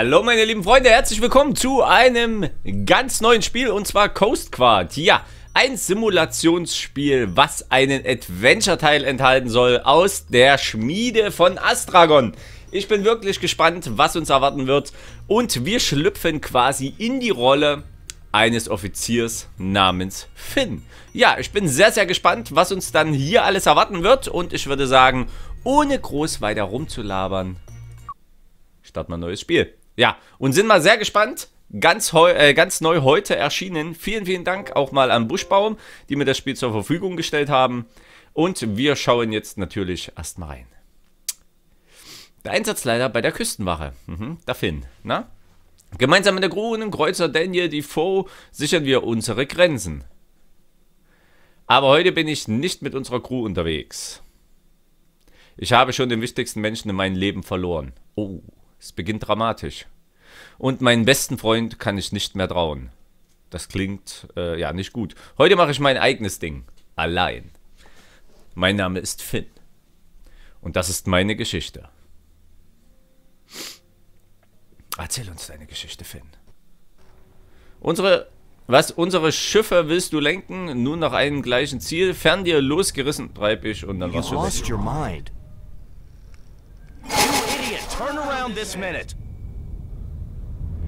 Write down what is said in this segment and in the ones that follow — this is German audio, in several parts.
Hallo meine lieben Freunde, herzlich willkommen zu einem ganz neuen Spiel und zwar Coast Quad. Ja, ein Simulationsspiel, was einen Adventure-Teil enthalten soll aus der Schmiede von Astragon. Ich bin wirklich gespannt, was uns erwarten wird und wir schlüpfen quasi in die Rolle eines Offiziers namens Finn. Ja, ich bin sehr, sehr gespannt, was uns dann hier alles erwarten wird und ich würde sagen, ohne groß weiter rumzulabern, starten wir ein neues Spiel. Ja, und sind mal sehr gespannt. Ganz, äh, ganz neu heute erschienen. Vielen, vielen Dank auch mal an Buschbaum, die mir das Spiel zur Verfügung gestellt haben. Und wir schauen jetzt natürlich erstmal rein. Der Einsatzleiter bei der Küstenwache. Mhm, der Finn, na? Gemeinsam mit der Crew und dem Kreuzer Daniel Defoe sichern wir unsere Grenzen. Aber heute bin ich nicht mit unserer Crew unterwegs. Ich habe schon den wichtigsten Menschen in meinem Leben verloren. Oh. Es beginnt dramatisch. Und meinen besten Freund kann ich nicht mehr trauen. Das klingt äh, ja nicht gut. Heute mache ich mein eigenes Ding. Allein. Mein Name ist Finn. Und das ist meine Geschichte. Erzähl uns deine Geschichte, Finn. Unsere, was, unsere Schiffe willst du lenken? Nun nach einem gleichen Ziel. Fern dir losgerissen, treib ich und dann war's schon weg. Turn around this minute.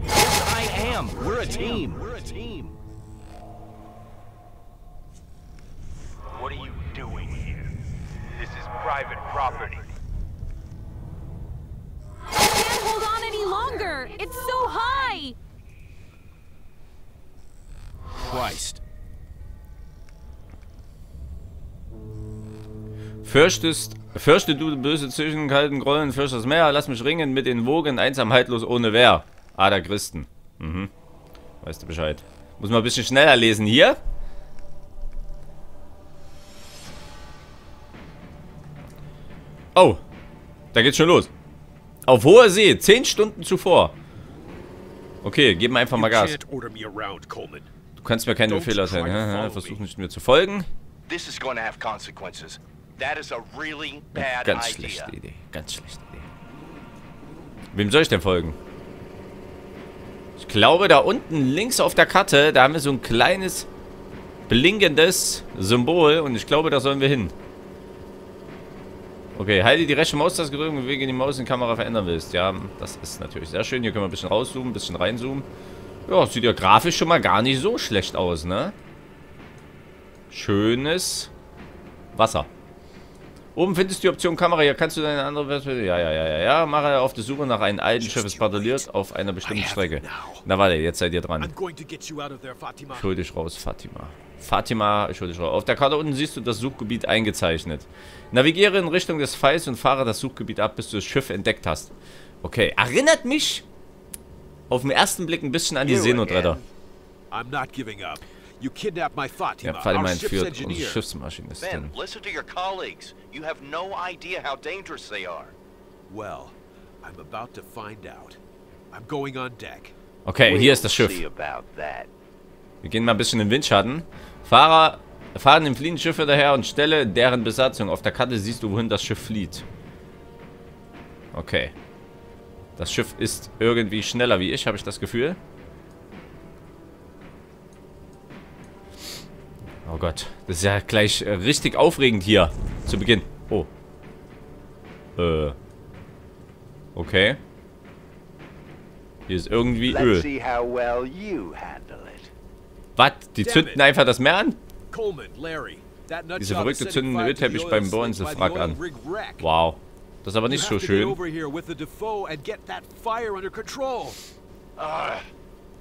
Yes, I am. We're a team. We're a team. What are you doing here? This is private property. I can't hold on any longer. It's so high. Christ. Fürchtest Fürchte du böse zwischen kalten Grollen, fürchte das Meer, lass mich ringen mit den Wogen, einsamheitlos ohne Wehr. Ah, der Christen. Mhm. Weißt du Bescheid. Muss man ein bisschen schneller lesen. Hier? Oh. Da geht's schon los. Auf hoher See, zehn Stunden zuvor. Okay, geben einfach mal Gas. Du kannst mir keine Befehle erteilen. Versuch nicht mir zu folgen. This is going to have consequences. That is a really bad Ganz schlechte idea. Idee. Ganz schlechte Idee. Wem soll ich denn folgen? Ich glaube, da unten links auf der Karte, da haben wir so ein kleines blinkendes Symbol und ich glaube, da sollen wir hin. Okay, halte die rechte Maustaste gedrückt und bewege die Maus in die Kamera verändern willst. Ja, das ist natürlich sehr schön. Hier können wir ein bisschen rauszoomen, ein bisschen reinzoomen. Ja, sieht ja grafisch schon mal gar nicht so schlecht aus, ne? Schönes Wasser. Oben findest du die Option Kamera. Hier kannst du deine andere Version. Ja, ja, ja, ja, ja. Mache auf der Suche nach einem alten Schiff, es patrouilliert auf einer bestimmten Strecke. Na warte, jetzt seid ihr dran. Ich hol dich raus, Fatima. Fatima, ich hol dich raus. Auf der Karte unten siehst du das Suchgebiet eingezeichnet. Navigiere in Richtung des Pfeils und fahre das Suchgebiet ab, bis du das Schiff entdeckt hast. Okay, erinnert mich auf den ersten Blick ein bisschen an die Seenotretter. I'm not giving up. You kidnapped my Fatima, ja, Fatima entführt unsere Schiffsmaschinistin. Ben, listen to your colleagues. You have no idea how dangerous they are. Well, I'm about to find out. I'm going on deck. Okay, hier ist das Schiff. Wir gehen mal ein bisschen in den Windschatten. Fahrer fahren im fliehenden Schiff daher und stelle deren Besatzung. Auf der Karte siehst du, wohin das Schiff flieht. Okay. Das Schiff ist irgendwie schneller wie ich, habe ich das Gefühl. Oh Gott, das ist ja gleich äh, richtig aufregend hier zu Beginn. Oh. Äh. Okay. Hier ist irgendwie Öl. Was? Die zünden einfach das Meer an? Diese verrückte zündende Ölteppich beim Bohrinselfrack an. Wow. Das ist aber nicht so schön.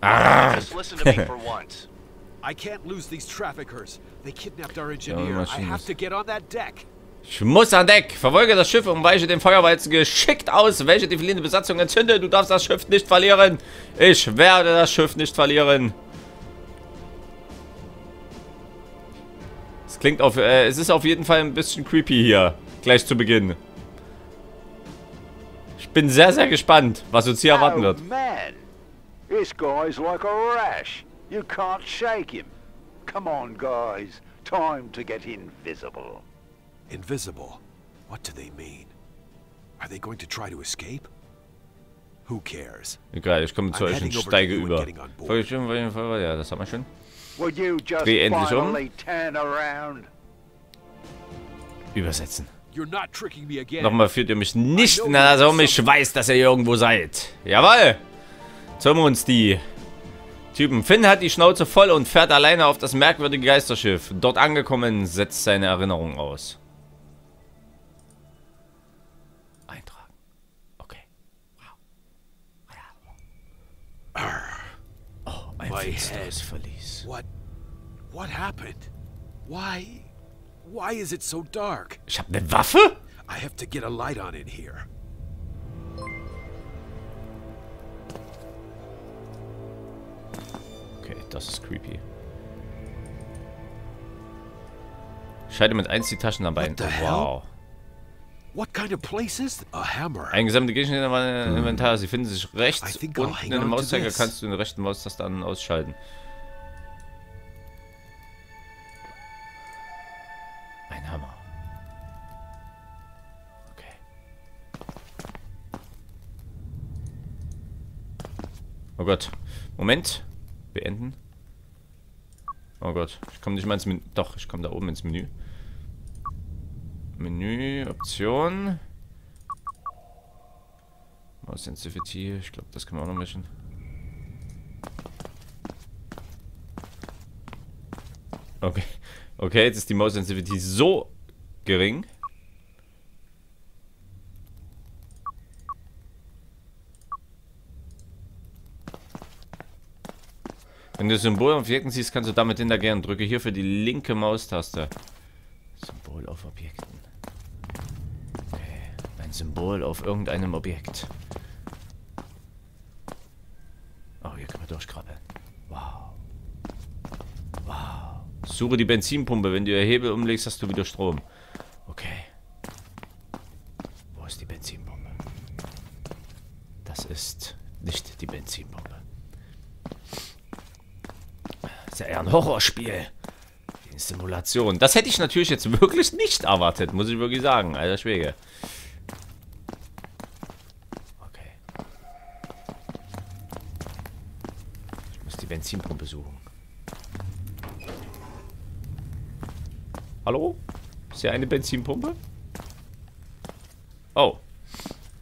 Ah. I can't lose these traffickers. They kidnapped our engineer. I have to get on that deck. Ich muss an Deck. Verfolge das Schiff und weiche den Feuerweizen geschickt aus, welche die fliehende Besatzung entzündet. Du darfst das Schiff nicht verlieren. Ich werde das Schiff nicht verlieren. Es klingt auf... Äh, es ist auf jeden Fall ein bisschen creepy hier. Gleich zu Beginn. Ich bin sehr, sehr gespannt, was uns hier erwarten wird. Oh man. This guy's like a rash. You can't shake him. Come on, guys. Time to get invisible. Invisible? What do they mean? Are they going to try to escape? Who cares? Egal, ich komme zu euch und steige über. ja, das haben wir schon. Would you just Dreh endlich um. finally turn around? Übersetzen. Nochmal führt ihr mich nicht in der Sonne. Ich weiß, dass ihr irgendwo seid. Jawoll! Zum uns die Typen. Finn hat die Schnauze voll und fährt alleine auf das merkwürdige Geisterschiff. Dort angekommen, setzt seine Erinnerung aus. Eintragen. Okay. Wow. Oh, ein finsteres. Verlies. What? What happened? Why? Why is it so dark? Ich habe eine Waffe? I have to get a light on in here. Okay, das ist creepy. Schalte mit 1 die Taschenlampe ein. Wow. What kind of place is a hammer? Eingesammelte Gegenstände in meinem Inventar. Sie finden sich rechts unten in dem Mauszeiger. Kannst du den rechten Maustaste an- und ausschalten. Ein Hammer. Okay. Oh Gott. Moment. Beenden. Oh Gott. Ich komme nicht mal ins Menü. Doch, ich komme da oben ins Menü. Menü, Option. Mouse Sensitivity, ich glaube, das können wir auch noch mischen. Okay. Okay, jetzt ist die Mouse Sensitivity so gering. Wenn du Symbol auf Objekten siehst, kannst du damit interagieren. Drücke hier für die linke Maustaste. Symbol auf Objekten. Okay, ein Symbol auf irgendeinem Objekt. Oh, hier können wir durchkrabbeln. Wow. Wow. Suche die Benzinpumpe. Wenn du ihr Hebel umlegst, hast du wieder Strom. Okay. Wo ist die Benzinpumpe? Das ist nicht die Benzinpumpe. Das ist ja eher ein Horrorspiel. Eine Simulation. Das hätte ich natürlich jetzt wirklich nicht erwartet, muss ich wirklich sagen. Alter Schwege. Okay. Ich muss die Benzinpumpe suchen. Hallo? Ist hier eine Benzinpumpe? Oh.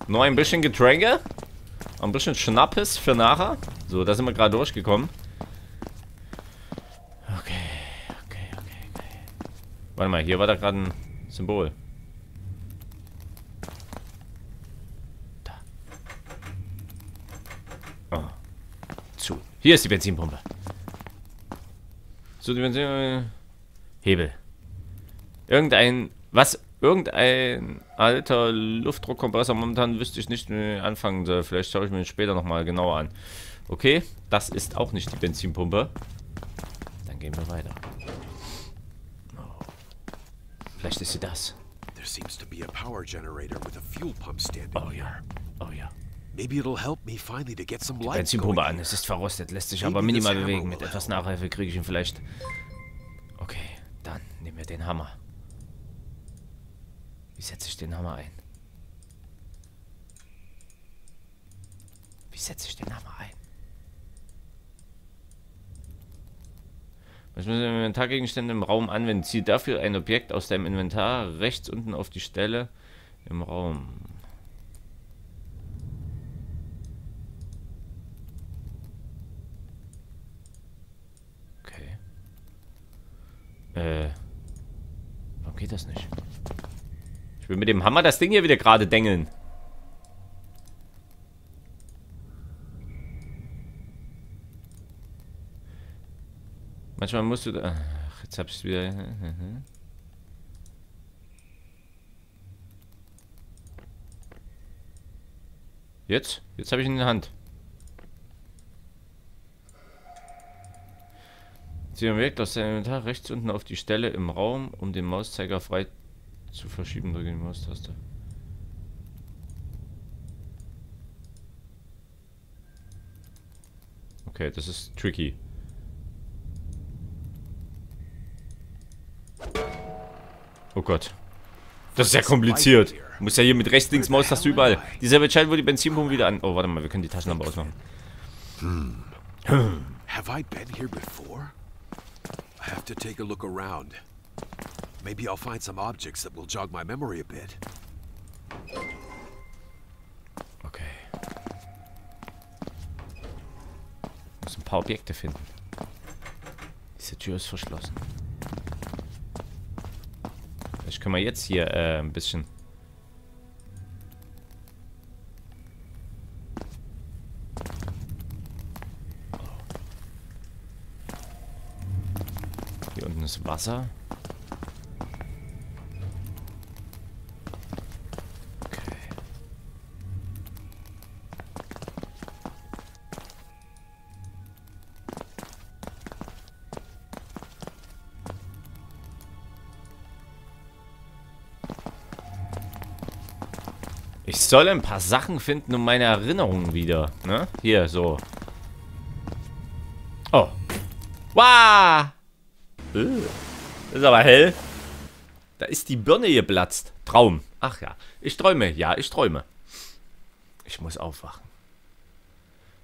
Nur ein bisschen Getränke. Ein bisschen Schnappes für nachher. So, da sind wir gerade durchgekommen. Okay, okay, okay, okay. Warte mal, hier war da gerade ein Symbol. Da. Oh. Zu. Hier ist die Benzinpumpe. So, die Benzin... Hebel. Irgendein... Was? Irgendein alter Luftdruckkompressor. Momentan wüsste ich nicht, wie ich anfangen soll. Vielleicht schaue ich mir den später nochmal genauer an. Okay, das ist auch nicht die Benzinpumpe. Dann gehen wir weiter. Vielleicht ist sie das. There seems to be a power generator with a fuel pump standing Oh ja. Oh ja. Maybe it'll help me finally to get some lights Benzinpumpe an. Es ist verrostet, lässt sich aber minimal bewegen. Mit etwas. Nachhilfe kriege ich ihn vielleicht. Okay, dann nehmen wir den Hammer. Wie setze ich den Hammer ein? Wie setze ich den Hammer ein? Was müssen Inventargegenstände im Raum anwenden? Zieh dafür ein Objekt aus deinem Inventar rechts unten auf die Stelle im Raum. Okay. Äh. Warum geht das nicht? Ich will mit dem Hammer das Ding hier wieder gerade dengeln. Manchmal musst du. Ach, jetzt hab ich's wieder... Jetzt? Jetzt habe ich ihn in der Hand. Zieh den Weg aus deinem Inventar rechts unten auf die Stelle im Raum, um den Mauszeiger frei zu verschieben. Drücke die Maustaste. Okay, das ist tricky. Oh Gott. Das ist light kompliziert. Du musst ja hier mit rechts, links, Maus, hast du überall. Dieselbe Entscheidung, wo die Benzinpumpe wieder an... Oh, warte mal, wir können die Taschenlampe ausmachen. Have I been here before? I have to take a look around. Maybe I'll find some objects that will jog my memory a bit. Okay. Muss ein paar Objekte finden. Diese Tür ist verschlossen. Vielleicht können wir jetzt hier äh, ein bisschen... Hier unten ist Wasser. Soll ein paar Sachen finden, um meine Erinnerungen wieder. Ne? Hier, so. Oh. Wow! Äh, Das ist aber hell. Da ist die Birne geplatzt. Traum. Ach ja. Ich träume. Ja, ich träume. Ich muss aufwachen.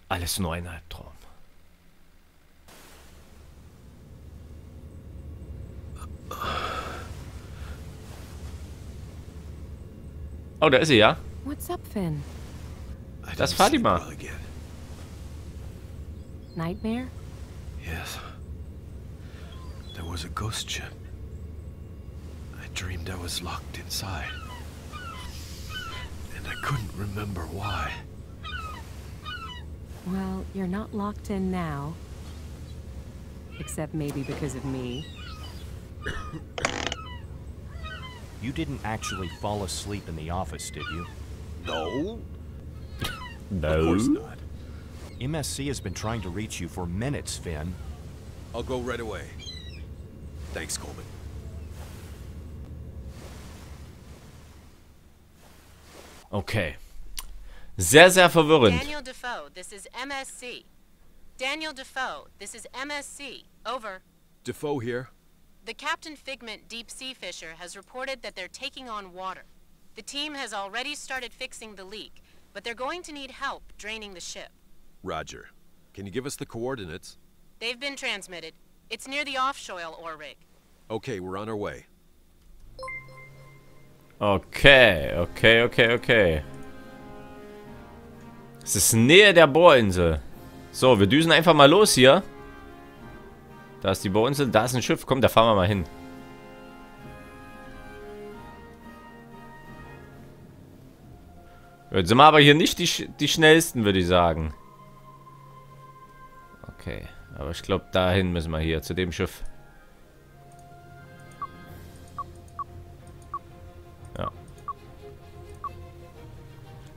Alles nur ein Albtraum. Oh, da ist sie, ja? What's up, Finn? I That's didn't Fatima. well again. Nightmare? Yes. There was a ghost ship. I dreamed I was locked inside. And I couldn't remember why. Well, you're not locked in now. Except maybe because of me. You didn't actually fall asleep in the office, did you? No, No. of course not. MSC has been trying to reach you for minutes, Finn. I'll go right away. Thanks, Coleman. Okay. Sehr, sehr verwirrend. Daniel Defoe, this is MSC. Daniel Defoe, this is MSC. Over. Defoe here. The Captain Figment deep sea fisher has reported that they're taking on water. The team has already started fixing the leak, but they're going to need help draining the ship. Roger. Can you give us the coordinates? They've been transmitted. It's near the offshore ore rig. Okay, we're on our way. Okay, okay, okay, okay. Es ist Nähe der Bohrinsel. So, wir düsen einfach mal los hier. Da ist die Bohrinsel, da ist ein Schiff. Komm, da fahren wir mal hin. Jetzt sind wir aber hier nicht die, die schnellsten, würde ich sagen. Okay, aber ich glaube, dahin müssen wir hier, zu dem Schiff.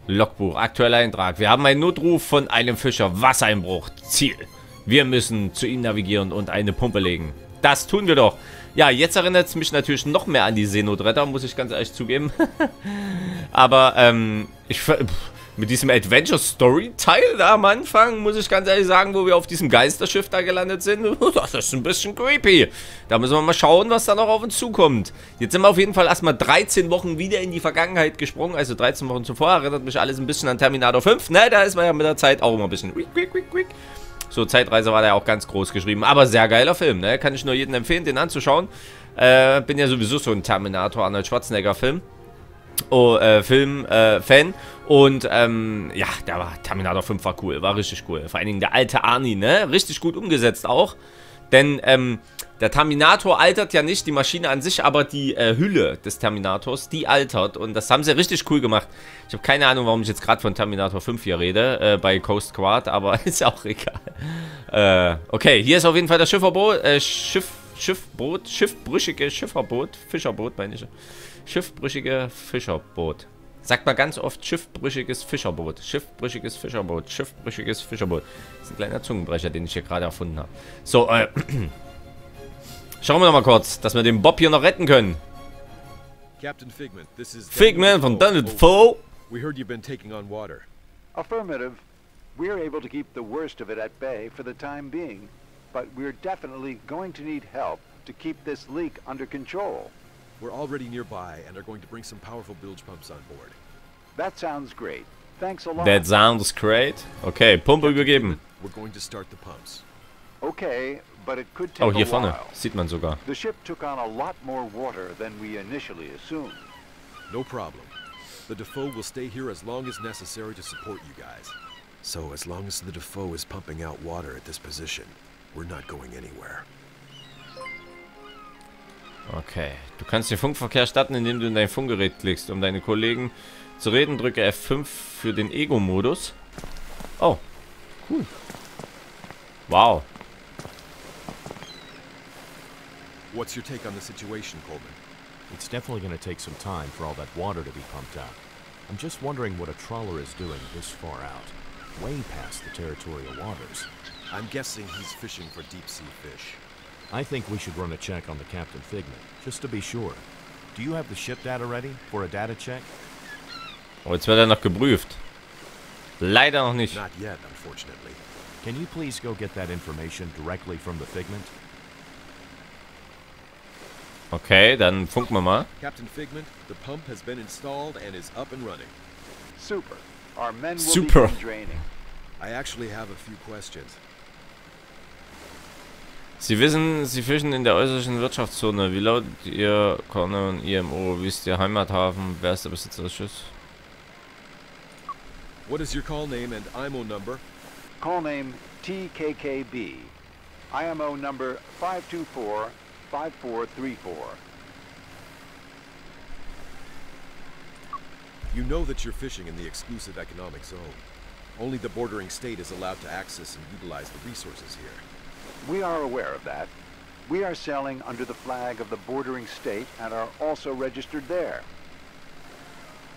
Logbuch, aktueller Eintrag. Wir haben einen Notruf von einem Fischer. Wassereinbruch. Ziel. Wir müssen zu ihm navigieren und eine Pumpe legen. Das tun wir doch. Ja, jetzt erinnert es mich natürlich noch mehr an die Seenotretter, muss ich ganz ehrlich zugeben. Aber, ähm, ich, mit diesem Adventure-Story-Teil da am Anfang, muss ich ganz ehrlich sagen, wo wir auf diesem Geisterschiff da gelandet sind, das ist ein bisschen creepy. Da müssen wir mal schauen, was da noch auf uns zukommt. Jetzt sind wir auf jeden Fall erstmal 13 Wochen wieder in die Vergangenheit gesprungen, also 13 Wochen zuvor, erinnert mich alles ein bisschen an Terminator 5, ne, da ist man ja mit der Zeit auch immer ein bisschen. So, Zeitreise war da ja auch ganz groß geschrieben. Aber sehr geiler Film, ne? Kann ich nur jedem empfehlen, den anzuschauen. Äh, bin ja sowieso so ein Terminator Arnold Schwarzenegger Film. Oh, äh, Film, äh. Und, ähm, ja, der war, Terminator 5 war cool, war richtig cool. Vor allen Dingen der alte Arnie, ne? Richtig gut umgesetzt auch. Denn, ähm, der Terminator altert ja nicht, die Maschine an sich, aber die äh, Hülle des Terminators, die altert. Und das haben sie richtig cool gemacht. Ich habe keine Ahnung, warum ich jetzt gerade von Terminator 5 hier rede, äh, bei Coast Guard, aber ist auch egal. Äh, okay, hier ist auf jeden Fall das Schifferboot, äh, Schiff, Schiffboot, schiffbrüchige Schifferboot, Fischerboot meine ich. Schiffbrüchige Fischerboot. Sagt man ganz oft schiffbrüchiges Fischerboot. Schiffbrüchiges Fischerboot. Schiffbrüchiges Fischerboot. Das ist ein kleiner Zungenbrecher, den ich hier gerade erfunden habe. So, äh. Schauen wir noch mal kurz, dass wir den Bob hier noch retten können. Captain Figment, this is Figman von Over. Defoe. We heard you've been taking on water. Affirmative. We're able to keep the worst of it at bay for the time being, but we're definitely going to need help to keep this leak under control. We're already nearby and are going to bring some powerful bilge pumps on board. That sounds great. Thanks a lot. That sounds great. Okay, Pumpe übergeben. We're going to start the pumps. Okay, but it could take Oh, a hier vorne. while. Sieht man sogar. The ship took on a lot more water than we initially assumed. No problem. The Defoe will stay here as long as necessary to support you guys. So as long as the Defoe is pumping out water at this position, we're not going anywhere. Okay. Du kannst den Funkverkehr starten, indem du in dein Funkgerät klickst. Um deine Kollegen zu reden, drücke F5 für den Ego-Modus. Oh. Cool. Wow. What's your take on the situation, Coleman? It's definitely going to take some time for all that water to be pumped out. I'm just wondering what a trawler is doing this far out, way past the territorial waters. I'm guessing he's fishing for deep sea fish. I think we should run a check on the Captain Figment, just to be sure. Do you have the ship data ready for a data check? Oh, jetzt wird er noch geprüft. Leider noch nicht. Not yet, unfortunately. Can you please go get that information directly from the Figment? Okay, dann funken wir mal. Captain Figment, the pump has been installed and is up and running. Super. Our men will Super. begin draining. I actually have a few questions. Sie wissen, Sie fischen in der äußersten Wirtschaftszone. Wie lautet Ihr Corner und IMO? Wie ist Ihr Heimathafen? Wer ist der Besitzer des Schiffs? What is your call name and IMO number? Call name TKKB. IMO number 524-5434. You know that you're fishing in the exclusive economic zone. Only the bordering state is allowed to access and utilize the resources here. We are aware of that. We are sailing under the flag of the bordering state and are also registered there.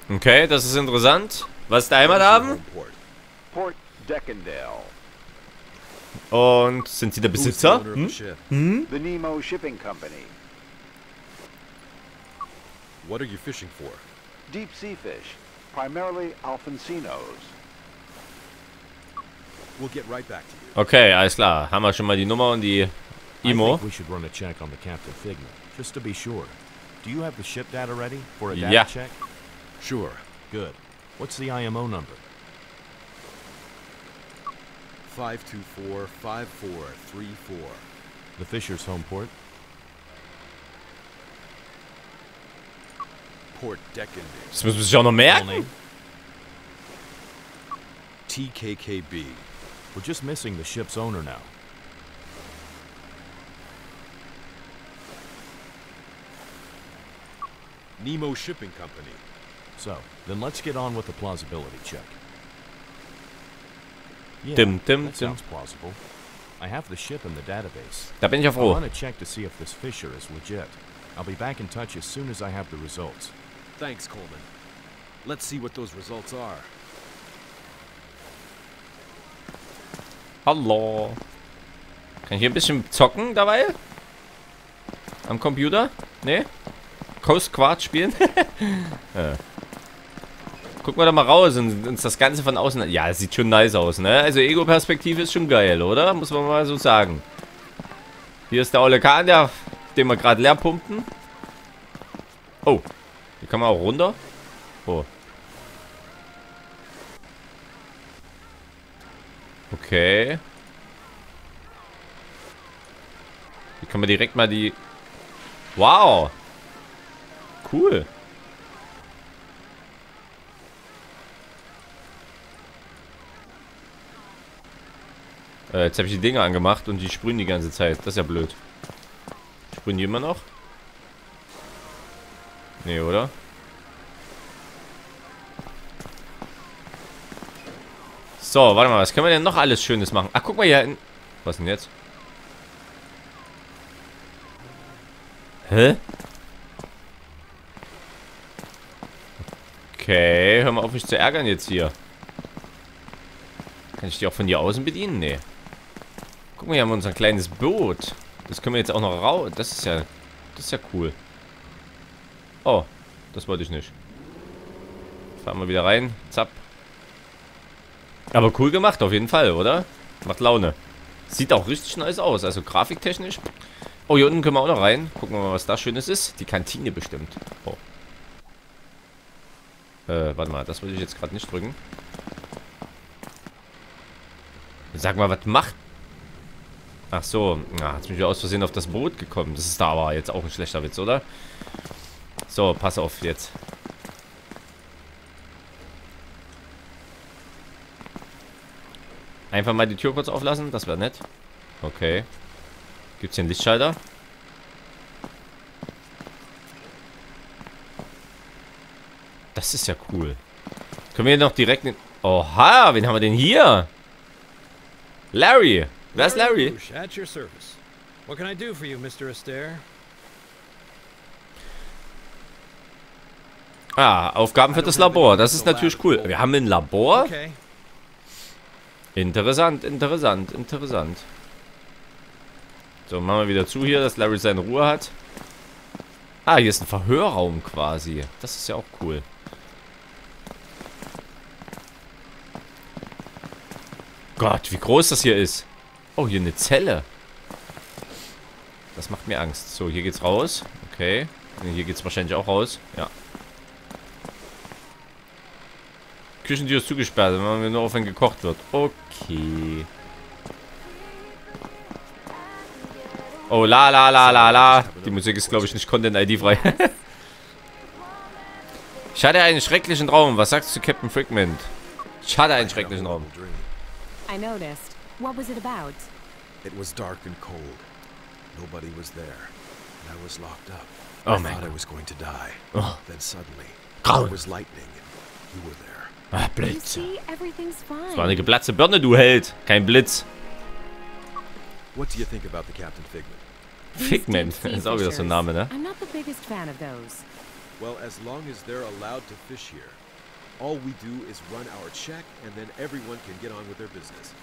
Okay, das ist interessant. Was ist der What is Heimathafen? port? Port Deckendale. Und sind Sie der the Besitzer? owner the hm? hm? The Nemo Shipping Company. What are you fishing for? Deep sea fish, primarily Alfonsinos. Okay, alles klar. Haben wir schon mal die Nummer und die I IMO? think we should run a check on the Captain Figment, just to be sure. Do you have the ship data ready for a data Yeah. check? Sure. Good. What's the IMO number? 524-5434. The Fisher's home port? Port Deckendale. Das müssen wir sich auch noch Full merken. name? TKKB. We're just missing the ship's owner now. Nemo Shipping Company. So, then let's get on with the plausibility check. Yeah, Dim, dim, that dim. sounds plausible. I have the ship in the database. Da bin ich ja I'll froh. run check to see if this Fisher is legit. I'll be back in touch as soon as I have the results. Thanks, Coleman. Let's see what those results are. Hallo. Kann ich hier ein bisschen zocken dabei? Am Computer? Nee? Coast Guard spielen? ja. Gucken wir da mal raus und uns das Ganze von außen... Ja, sieht schon nice aus, ne? Also Ego-Perspektive ist schon geil, oder? Muss man mal so sagen. Hier ist der Ole Kahn, der, den wir gerade leer pumpen. Oh. Hier kann man auch runter. Oh. Okay. Hier kann man direkt mal die... Wow. Cool. Äh, jetzt habe ich die Dinger angemacht und die sprühen die ganze Zeit. Das ist ja blöd. Sprühen die immer noch? Nee, oder? So, warte mal, was können wir denn noch alles Schönes machen? Ach, guck mal hier hinten. Was denn jetzt? Hä? Okay, hör mal auf mich zu ärgern jetzt hier. Kann ich die auch von hier außen bedienen? Nee. Guck mal, hier haben wir unser kleines Boot. Das können wir jetzt auch noch raus. Das ist ja... Das ist ja cool. Oh, das wollte ich nicht. Fahren wir wieder rein. Zapp. Aber cool gemacht, auf jeden Fall, oder? Macht Laune. Sieht auch richtig nice aus. Also grafiktechnisch Oh, hier unten können wir auch noch rein. Gucken wir mal, was da Schönes ist. Die Kantine bestimmt. Oh. Äh, warte mal, das wollte ich jetzt gerade nicht drücken. Sag mal, was macht... Ach so, ja, hat mich wieder aus Versehen auf das Boot gekommen. Das ist da aber jetzt auch ein schlechter Witz, oder? So, pass auf jetzt. Einfach mal die Tür kurz auflassen, das wäre nett. Okay. Gibt es hier einen Lichtschalter? Das ist ja cool. Können wir hier noch direkt... In Oha, wen haben wir denn hier? Larry. Wer ist Larry? At your service. What can I do for you, Mr. Astaire? Ah, Aufgaben für das Labor. Das ist natürlich cool. Wir haben ein Labor. Okay. Interessant, interessant, interessant. So, machen wir wieder zu hier, dass Larry seine Ruhe hat. Ah, hier ist ein Verhörraum quasi. Das ist ja auch cool. Gott, wie groß das hier ist. Oh, hier eine Zelle. Das macht mir Angst. So, hier geht's raus. Okay. Hier geht's wahrscheinlich auch raus. Ja. Küchentür ist zugesperrt. Wir nur auf, wenn gekocht wird. Okay. Oh, la la la la la. Die Musik ist, glaube ich, nicht Content-ID-frei. ich hatte einen schrecklichen Traum. Was sagst du, Captain Fragment? Ich hatte einen schrecklichen Traum. I noticed. What was it about? It was dark and cold. Nobody was there. And I was locked up. Oh I mein thought I Gott. was going to die. Oh. Then suddenly, Grauen. there was lightning and you were there. Ah, You Blitz. Das war eine geplatzte Birne, du Held. Kein Blitz. What do you think about the Captain Figment? Figment. sea Ist auch wieder so ein. Name, ne? I'm not the biggest fan of those. Well, as long as they're allowed to fish here, all we do is run our check and then everyone can get on with their business.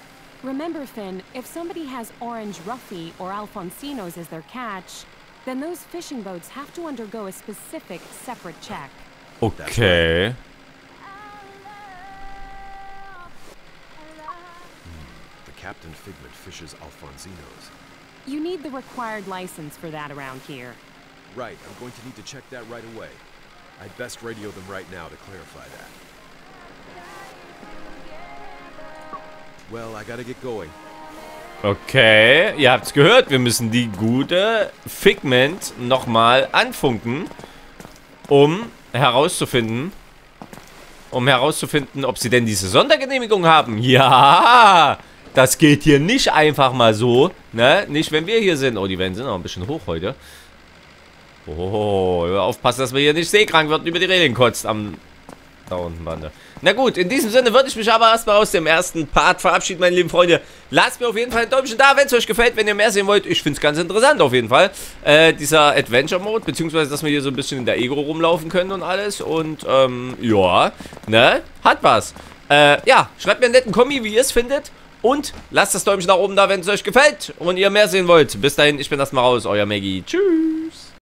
Remember, Finn, if somebody has Orange Ruffy or Alfonsinos as their catch, then those fishing boats have to undergo a specific separate check. Okay. Captain Figment fishes Alfonsinos. You need the required license for that around here. Right, I'm going to need to check that right away. I'd best radio them right now to clarify that. Well, I gotta get going. Okay, ihr habt's gehört. Wir müssen die gute Figment nochmal anfunken, um herauszufinden, um herauszufinden, ob sie denn diese Sondergenehmigung haben. Ja, das geht hier nicht einfach mal so, ne? Nicht, wenn wir hier sind. Oh, die Wände sind noch ein bisschen hoch heute. Oh, aufpassen, dass wir hier nicht seekrank wird und über die Reling kotzt am da unten, Bande. Na gut, in diesem Sinne würde ich mich aber erstmal aus dem ersten Part verabschieden, meine lieben Freunde. Lasst mir auf jeden Fall ein Däumchen da, wenn es euch gefällt, wenn ihr mehr sehen wollt. Ich finde es ganz interessant auf jeden Fall. Äh, dieser Adventure-Mode, beziehungsweise, dass wir hier so ein bisschen in der Egro rumlaufen können und alles. Und, ähm, ja, ne? Hat was. Äh, ja, schreibt mir einen netten Kommi, wie ihr es findet. Und lasst das Däumchen nach oben da, wenn es euch gefällt und ihr mehr sehen wollt. Bis dahin, ich bin erstmal raus, euer Maggie. Tschüss.